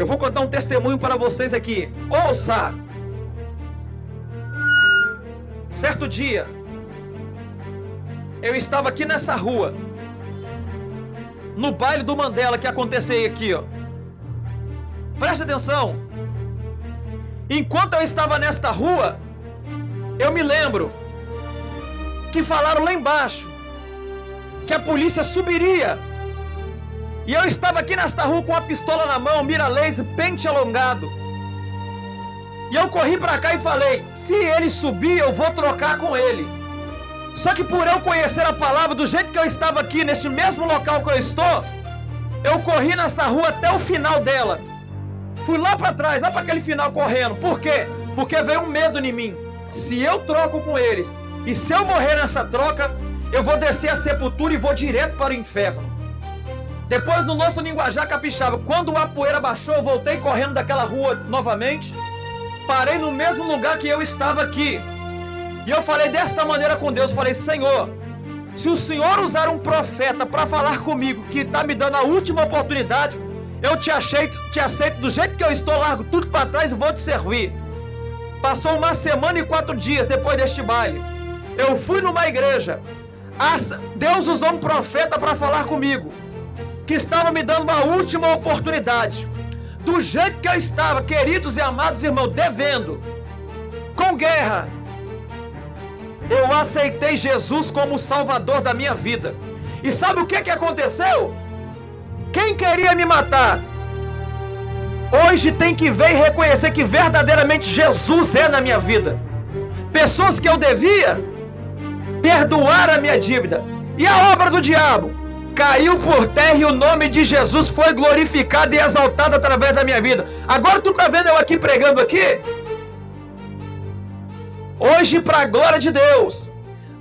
Eu vou contar um testemunho para vocês aqui. Ouça! Certo dia, eu estava aqui nessa rua, no baile do Mandela que aconteceu aqui, ó. Presta atenção. Enquanto eu estava nesta rua, eu me lembro que falaram lá embaixo que a polícia subiria. E eu estava aqui nesta rua com a pistola na mão, mira laser, pente alongado. E eu corri para cá e falei: se ele subir, eu vou trocar com ele. Só que por eu conhecer a palavra do jeito que eu estava aqui, neste mesmo local que eu estou, eu corri nessa rua até o final dela. Fui lá para trás, lá para aquele final correndo. Por quê? Porque veio um medo em mim. Se eu troco com eles e se eu morrer nessa troca, eu vou descer a sepultura e vou direto para o inferno. Depois, no nosso linguajar capixaba, quando a poeira baixou, eu voltei correndo daquela rua novamente. Parei no mesmo lugar que eu estava aqui. E eu falei desta maneira com Deus: falei, Senhor, se o Senhor usar um profeta para falar comigo, que está me dando a última oportunidade, eu te aceito, te aceito do jeito que eu estou, largo tudo para trás e vou te servir. Passou uma semana e quatro dias depois deste baile. Eu fui numa igreja. Deus usou um profeta para falar comigo, que estava me dando uma última oportunidade. Do jeito que eu estava, queridos e amados irmãos, devendo, com guerra, eu aceitei Jesus como o Salvador da minha vida. E sabe o que, que aconteceu? Quem queria me matar? Hoje tem que ver e reconhecer que verdadeiramente Jesus é na minha vida. Pessoas que eu devia perdoar a minha dívida. E a obra do diabo caiu por terra e o nome de Jesus foi glorificado e exaltado através da minha vida. Agora tu tá vendo eu aqui pregando aqui? Hoje, para a glória de Deus,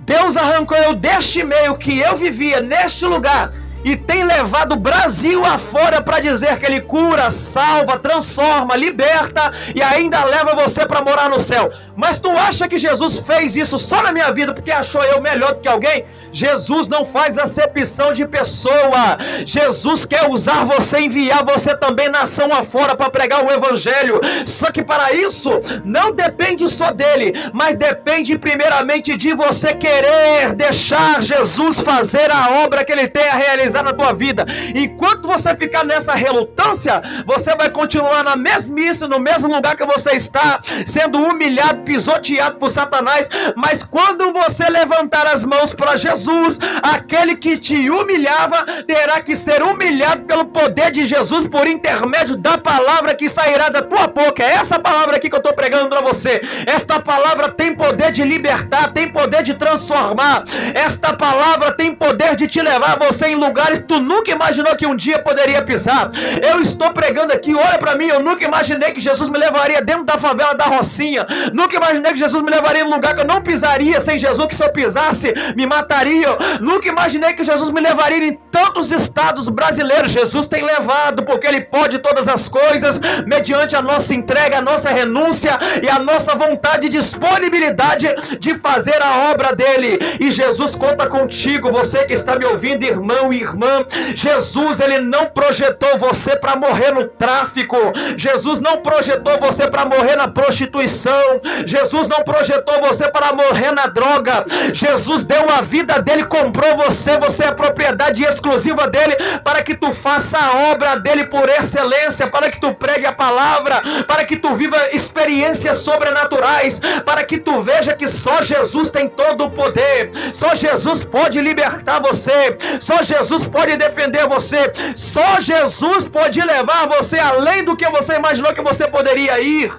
Deus arrancou eu deste meio que eu vivia, neste lugar, e tem levado o Brasil afora para dizer que ele cura, salva, transforma, liberta e ainda leva você para morar no céu. Mas tu acha que Jesus fez isso só na minha vida porque achou eu melhor do que alguém? Jesus não faz acepção de pessoa. Jesus quer usar você, enviar você também nação afora para pregar o evangelho. Só que para isso não depende só dele, mas depende primeiramente de você querer deixar Jesus fazer a obra que ele tem a realizar na tua vida. Enquanto você ficar nessa relutância, você vai continuar na mesmice, no mesmo lugar que você está, sendo humilhado, pisoteado por Satanás. Mas quando você levantar as mãos para Jesus, aquele que te humilhava, terá que ser humilhado pelo poder de Jesus por intermédio da palavra que sairá da tua boca. É essa palavra aqui que eu estou pregando para você. Esta palavra tem poder de libertar, tem poder de transformar. Esta palavra tem poder de te levar você em lugares que tu nunca imaginou que um dia poderia pisar. Eu estou pregando aqui, olha para mim, eu nunca imaginei que Jesus me levaria dentro da favela da Rocinha. Nunca imaginei que Jesus me levaria em um lugar que eu não pisaria sem Jesus, que se eu pisasse, me mataria Nunca imaginei que Jesus me levaria em tantos estados brasileiros. Jesus tem levado, porque Ele pode todas as coisas, mediante a nossa entrega, a nossa renúncia e a nossa vontade e disponibilidade de fazer a obra dele. E Jesus conta contigo, você que está me ouvindo, irmão e irmã. Jesus, Ele não projetou você para morrer no tráfico. Jesus não projetou você para morrer na prostituição. Jesus não projetou você para morrer na droga. Jesus deu a vida dele, comprou você, você é propriedade exclusiva dele, para que tu faça a obra dele por excelência, para que tu pregue a palavra, para que tu viva experiências sobrenaturais, para que tu veja que só Jesus tem todo o poder, só Jesus pode libertar você, só Jesus pode defender você, só Jesus pode levar você além do que você imaginou que você poderia ir.